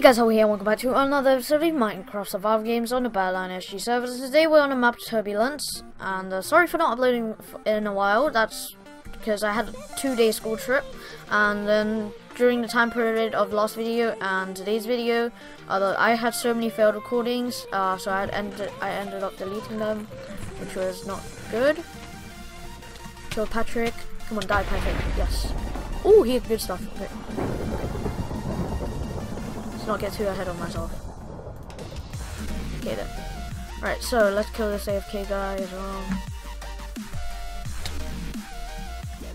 Hey guys, how are here? Welcome back to another episode of Minecraft Survival Games on the Badlion SG servers. Today we're on a map Turbulence, and uh, sorry for not uploading in a while. That's because I had a two-day school trip, and then during the time period of last video and today's video, I had so many failed recordings, uh, so I ended I ended up deleting them, which was not good. Kill Patrick. Come on, die, Patrick. Yes. Oh, he had good stuff. Okay not get too ahead of myself. Okay then. Alright, so let's kill this AFK guy as well.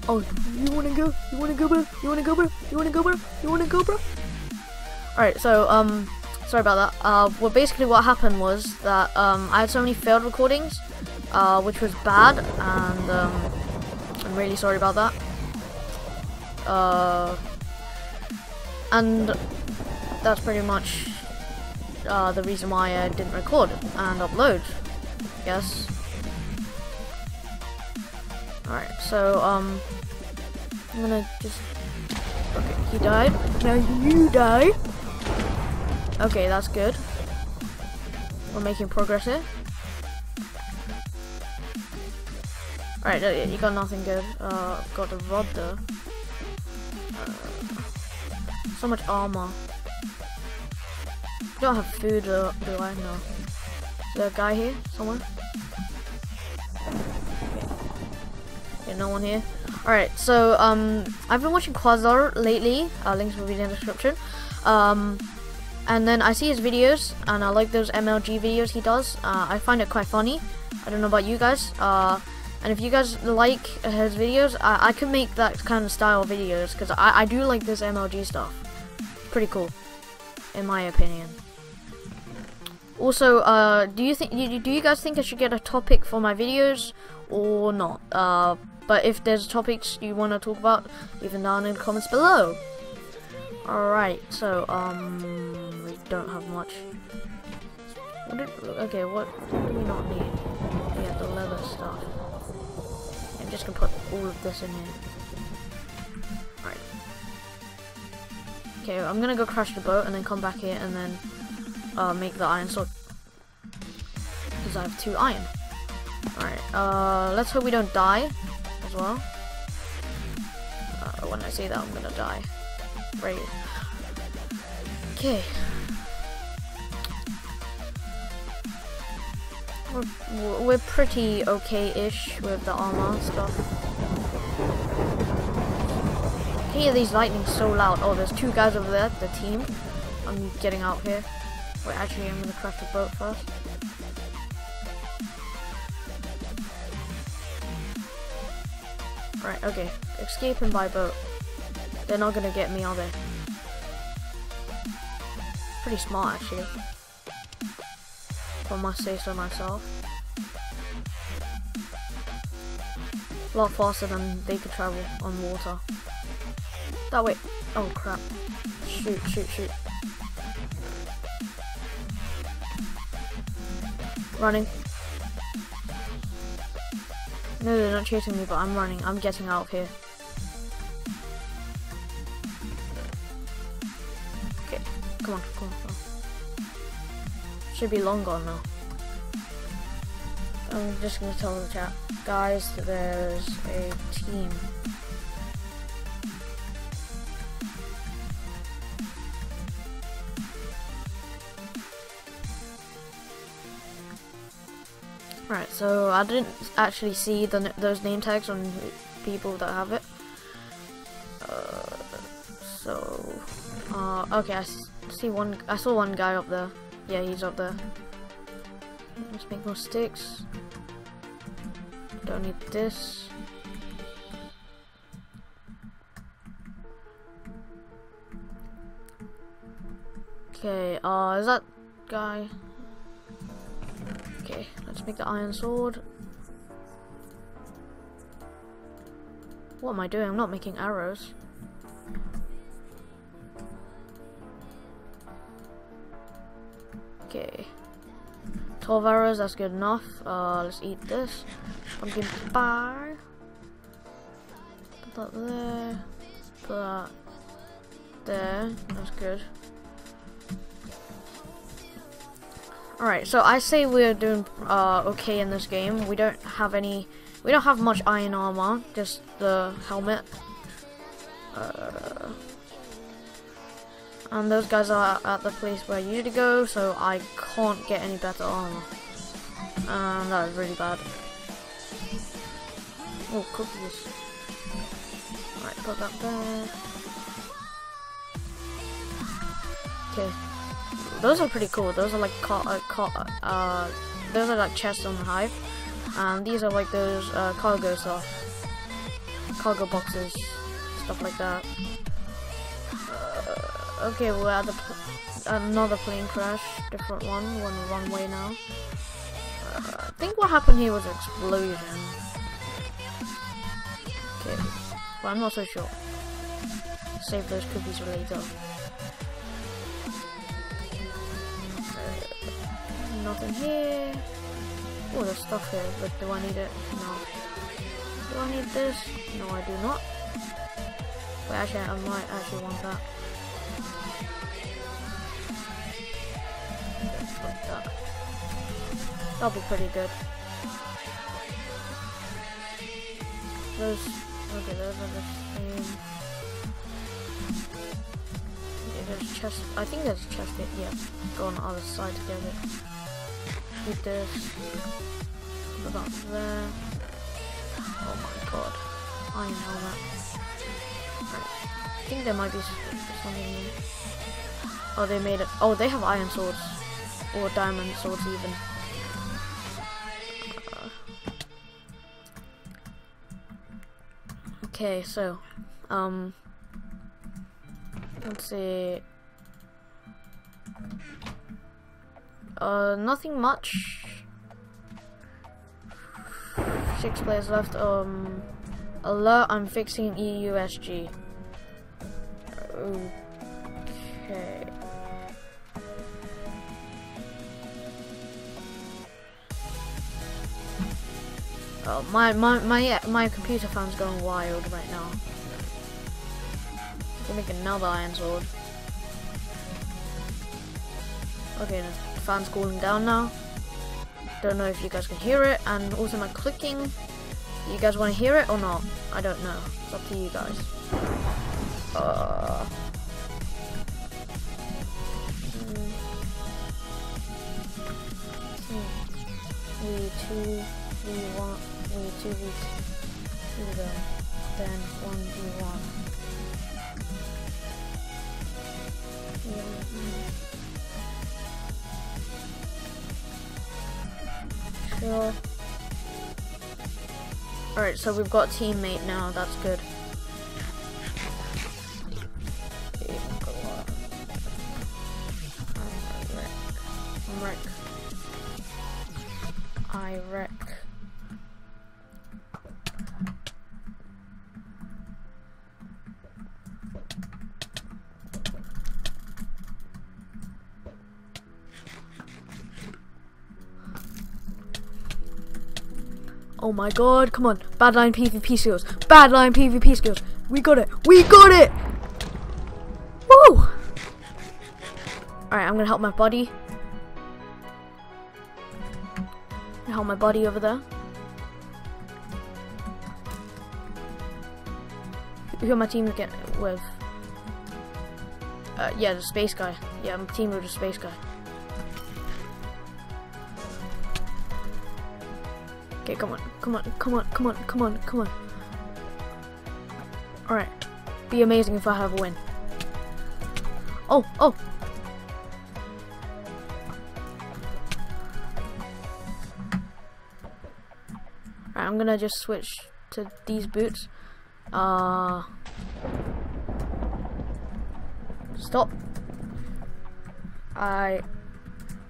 Oh, you wanna go? You wanna go, bro? You wanna go, bro? You wanna go, bro? You wanna go, bro? Alright, so, um, sorry about that. Uh, well, basically what happened was that, um, I had so many failed recordings, uh, which was bad, and, um, I'm really sorry about that. Uh, and that's pretty much uh, the reason why I didn't record and upload. Yes. Alright, so, um, I'm gonna just, okay, he died. Now you die. Okay, that's good. We're making progress here. Alright, you got nothing good. Uh, got a rod though. Uh, so much armor don't have food, uh, do I? No. Is a guy here somewhere? Yeah, no one here. Alright, so, um, I've been watching Quasar lately. Uh, links will be in the description. Um, and then I see his videos, and I like those MLG videos he does. Uh, I find it quite funny. I don't know about you guys. Uh, and if you guys like his videos, I, I could make that kind of style videos, because I, I do like this MLG stuff. Pretty cool, in my opinion. Also, uh, do you think do you guys think I should get a topic for my videos or not? Uh, but if there's topics you want to talk about, leave them down in the comments below. Alright, so, um, we don't have much. What did, okay, what do we not need? Yeah, the leather stuff. I'm just gonna put all of this in here. Alright. Okay, I'm gonna go crash the boat and then come back here and then uh, make the iron sword. Because I have two iron. Alright, uh, let's hope we don't die as well. Uh, when I say that, I'm gonna die. Right. Okay. We're, we're pretty okay-ish with the armor stuff. Hear these lightning so loud. Oh, there's two guys over there, the team. I'm getting out here. Wait, actually, I'm gonna crash the boat first. Right, okay. Escaping by boat. They're not gonna get me, are they? Pretty smart, actually. If I must say so myself. A lot faster than they could travel on water. That way. Oh crap. Shoot, shoot, shoot. Running. No, they're not chasing me, but I'm running. I'm getting out of here. Okay, come on, come on, come on. Should be long gone now. I'm just gonna tell the chat, guys, there's a team Right, so I didn't actually see the, those name tags on people that have it. Uh, so, uh, okay, I see one. I saw one guy up there. Yeah, he's up there. Let's make more sticks. Don't need this. Okay, uh, is that guy? Make the iron sword. What am I doing? I'm not making arrows. Okay. 12 arrows, that's good enough. Uh, let's eat this. Pumpkin pie. Put that there. Put that there. That's good. Alright, so I say we're doing uh, okay in this game. We don't have any, we don't have much iron armor, just the helmet. Uh, and those guys are at the place where I usually go, so I can't get any better armor. And that is really bad. Oh, cookies. Alright, put that there. Okay. Those are pretty cool. Those are like uh, car uh, those are like chests on the hive. And these are like those uh, cargo stuff. Cargo boxes. Stuff like that. Uh, okay, we're at the pl another plane crash. Different one. One runway now. Uh, I think what happened here was an explosion. Okay. But I'm not so sure. Save those cookies for later. Nothing here. Oh, there's stuff here, but do I need it? No. Do I need this? No, I do not. Wait, actually, I might actually want that. that. That'll be pretty good. Those, okay, those are the same. Okay, there's chest, I think there's a chest here, yeah. Go on the other side together with this. Put that there. Oh my god. I know that. I think there might be something Oh, they made it. Oh, they have iron swords. Or diamond swords even. Uh, okay, so. Um. Let's see. Uh, nothing much. Six players left. Um, alert, I'm fixing EUSG. Okay. Oh, my, my, my, my computer fan's going wild right now. Gonna make another iron sword. Okay, fan's cooling down now. Don't know if you guys can hear it, and also my clicking. You guys want to hear it or not? I don't know. It's up to you guys. Uh, two, we one, we two, we two, then one, we one. Yeah. Sure. Alright, so we've got teammate now, that's good. I'm wreck. I wreck. Oh my god, come on. Badlion PvP skills. Badlion PvP skills. We got it. We got it! Woo! Alright, I'm gonna help my buddy. Help my buddy over there. Who am I team get with? Uh, yeah, the space guy. Yeah, I'm team with the space guy. Okay, come on, come on, come on, come on, come on, come on. Alright. Be amazing if I have a win. Oh, oh! Right, I'm gonna just switch to these boots. Uh... Stop. I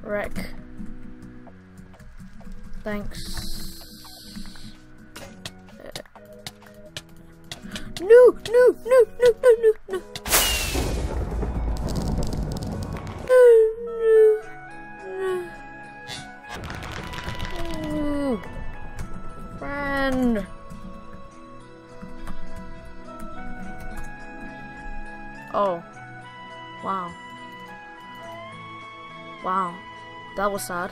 wreck. Thanks. No, no, no, no, no, no, no. No, Friend. Oh. Wow. Wow. that was sad.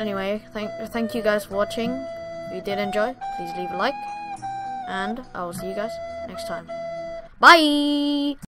Anyway, thank thank you guys for watching. If you did enjoy, please leave a like, and I will see you guys next time. Bye.